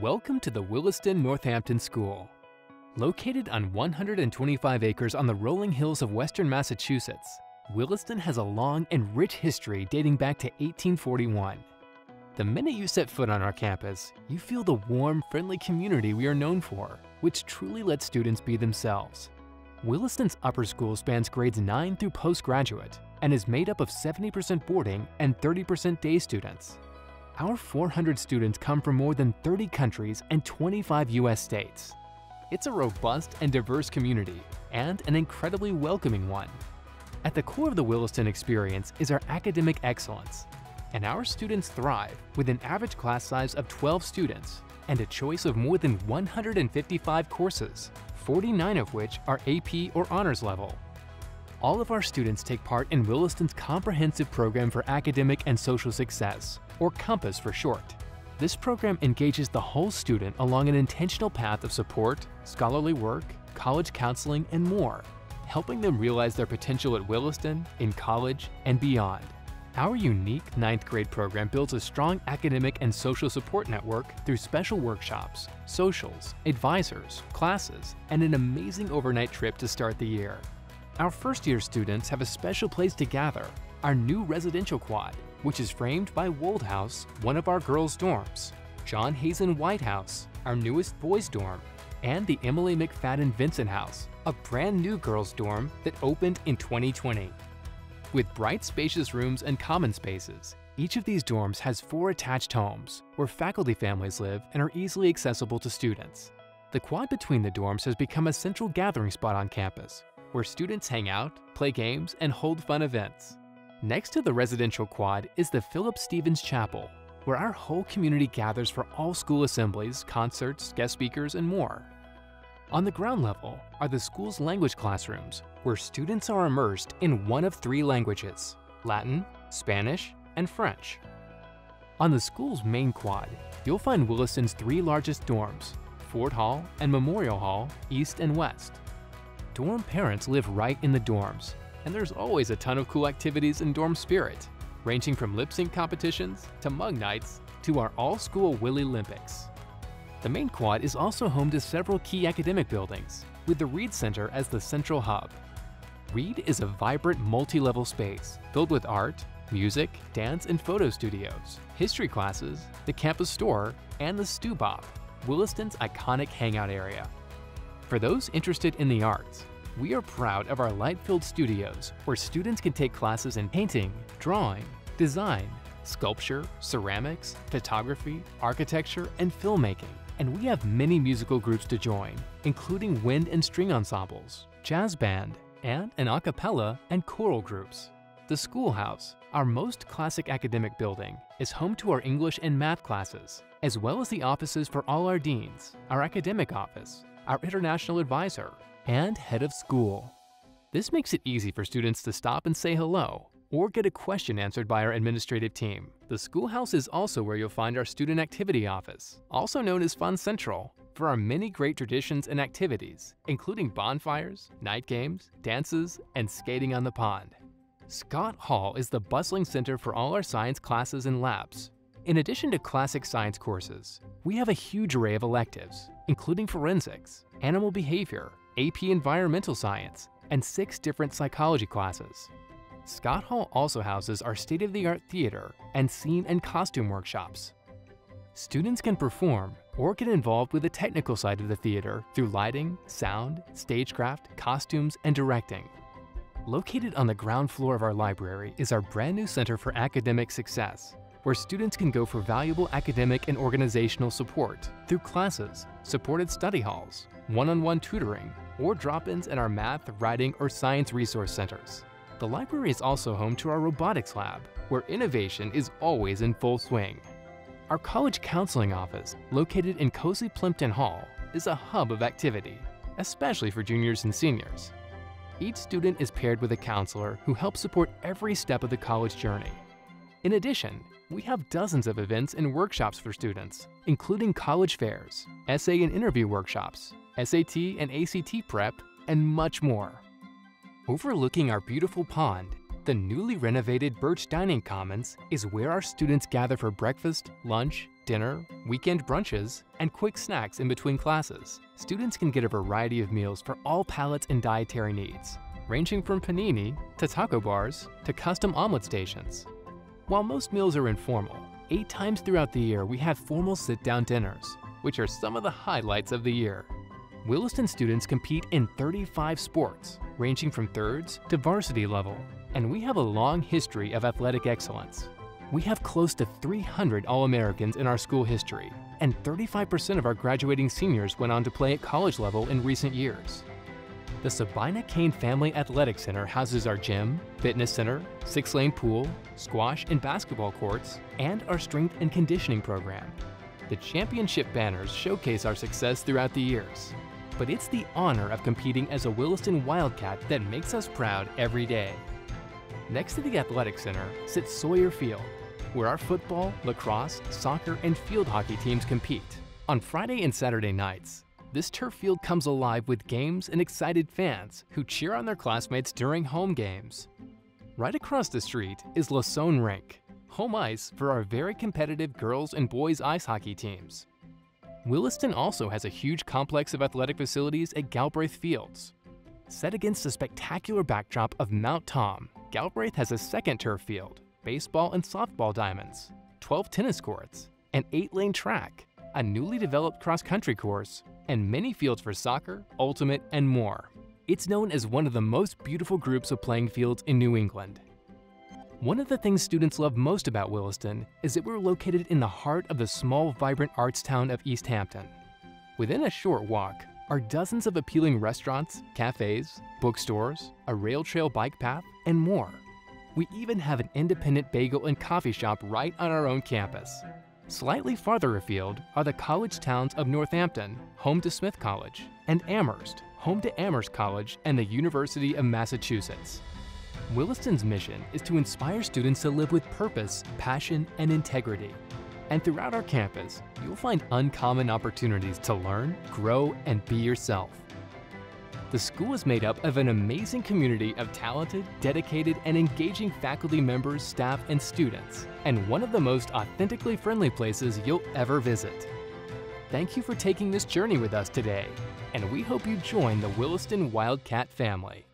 Welcome to the Williston Northampton School. Located on 125 acres on the rolling hills of western Massachusetts, Williston has a long and rich history dating back to 1841. The minute you set foot on our campus, you feel the warm, friendly community we are known for, which truly lets students be themselves. Williston's upper school spans grades 9 through postgraduate and is made up of 70% boarding and 30% day students. Our 400 students come from more than 30 countries and 25 US states. It's a robust and diverse community, and an incredibly welcoming one. At the core of the Williston experience is our academic excellence, and our students thrive with an average class size of 12 students and a choice of more than 155 courses, 49 of which are AP or honors level. All of our students take part in Williston's comprehensive program for academic and social success, or COMPASS for short. This program engages the whole student along an intentional path of support, scholarly work, college counseling, and more, helping them realize their potential at Williston, in college, and beyond. Our unique ninth grade program builds a strong academic and social support network through special workshops, socials, advisors, classes, and an amazing overnight trip to start the year. Our first year students have a special place to gather, our new residential quad, which is framed by Wold House, one of our girls' dorms, John Hazen White House, our newest boys' dorm, and the Emily McFadden Vincent House, a brand new girls' dorm that opened in 2020. With bright, spacious rooms and common spaces, each of these dorms has four attached homes where faculty families live and are easily accessible to students. The quad between the dorms has become a central gathering spot on campus, where students hang out, play games, and hold fun events. Next to the residential quad is the Phillips Stevens Chapel, where our whole community gathers for all school assemblies, concerts, guest speakers, and more. On the ground level are the school's language classrooms, where students are immersed in one of three languages Latin, Spanish, and French. On the school's main quad, you'll find Williston's three largest dorms Ford Hall and Memorial Hall, East and West. Dorm parents live right in the dorms, and there's always a ton of cool activities in dorm spirit, ranging from lip sync competitions to mug nights to our all school Willie Olympics. The main quad is also home to several key academic buildings, with the Reed Center as the central hub. Reed is a vibrant multi-level space filled with art, music, dance, and photo studios, history classes, the campus store, and the Stew Bop, Williston's iconic hangout area. For those interested in the arts, we are proud of our light-filled studios where students can take classes in painting, drawing, design, sculpture, ceramics, photography, architecture, and filmmaking and we have many musical groups to join, including wind and string ensembles, jazz band, and an a cappella and choral groups. The schoolhouse, our most classic academic building, is home to our English and math classes, as well as the offices for all our deans, our academic office, our international advisor, and head of school. This makes it easy for students to stop and say hello or get a question answered by our administrative team. The schoolhouse is also where you'll find our student activity office, also known as Fun Central, for our many great traditions and activities, including bonfires, night games, dances, and skating on the pond. Scott Hall is the bustling center for all our science classes and labs. In addition to classic science courses, we have a huge array of electives, including forensics, animal behavior, AP environmental science, and six different psychology classes. Scott Hall also houses our state-of-the-art theater and scene and costume workshops. Students can perform or get involved with the technical side of the theater through lighting, sound, stagecraft, costumes, and directing. Located on the ground floor of our library is our brand new Center for Academic Success, where students can go for valuable academic and organizational support through classes, supported study halls, one-on-one -on -one tutoring, or drop-ins in our math, writing, or science resource centers. The library is also home to our robotics lab, where innovation is always in full swing. Our college counseling office, located in cozy Plimpton Hall, is a hub of activity, especially for juniors and seniors. Each student is paired with a counselor who helps support every step of the college journey. In addition, we have dozens of events and workshops for students, including college fairs, essay and interview workshops, SAT and ACT prep, and much more. Overlooking our beautiful pond, the newly renovated Birch Dining Commons is where our students gather for breakfast, lunch, dinner, weekend brunches, and quick snacks in between classes. Students can get a variety of meals for all palates and dietary needs, ranging from panini to taco bars to custom omelet stations. While most meals are informal, eight times throughout the year we have formal sit-down dinners, which are some of the highlights of the year. Williston students compete in 35 sports, ranging from thirds to varsity level, and we have a long history of athletic excellence. We have close to 300 All-Americans in our school history, and 35% of our graduating seniors went on to play at college level in recent years. The Sabina Kane Family Athletic Center houses our gym, fitness center, six-lane pool, squash and basketball courts, and our strength and conditioning program. The championship banners showcase our success throughout the years, but it's the honor of competing as a Williston Wildcat that makes us proud every day. Next to the Athletic Center sits Sawyer Field, where our football, lacrosse, soccer, and field hockey teams compete. On Friday and Saturday nights, this turf field comes alive with games and excited fans who cheer on their classmates during home games. Right across the street is Lasone Rink, home ice for our very competitive girls and boys ice hockey teams. Williston also has a huge complex of athletic facilities at Galbraith Fields. Set against the spectacular backdrop of Mount Tom, Galbraith has a second turf field, baseball and softball diamonds, 12 tennis courts, an 8-lane track, a newly developed cross-country course, and many fields for soccer, ultimate, and more. It's known as one of the most beautiful groups of playing fields in New England. One of the things students love most about Williston is that we're located in the heart of the small, vibrant arts town of Easthampton. Within a short walk are dozens of appealing restaurants, cafes, bookstores, a rail trail bike path, and more. We even have an independent bagel and coffee shop right on our own campus. Slightly farther afield are the college towns of Northampton, home to Smith College, and Amherst, home to Amherst College and the University of Massachusetts. Williston's mission is to inspire students to live with purpose, passion, and integrity. And throughout our campus, you'll find uncommon opportunities to learn, grow, and be yourself. The school is made up of an amazing community of talented, dedicated, and engaging faculty members, staff, and students, and one of the most authentically friendly places you'll ever visit. Thank you for taking this journey with us today, and we hope you join the Williston Wildcat family.